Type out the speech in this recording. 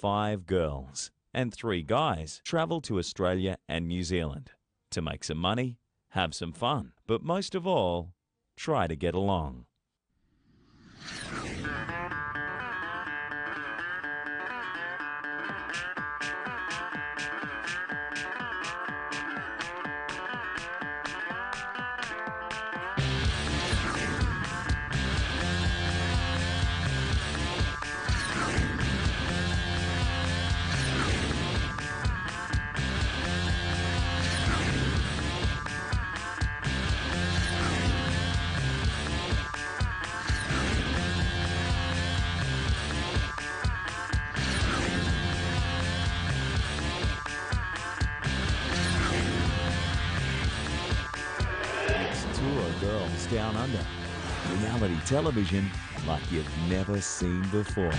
five girls and three guys travel to Australia and New Zealand to make some money, have some fun, but most of all, try to get along. Girls Down Under. Reality television like you've never seen before.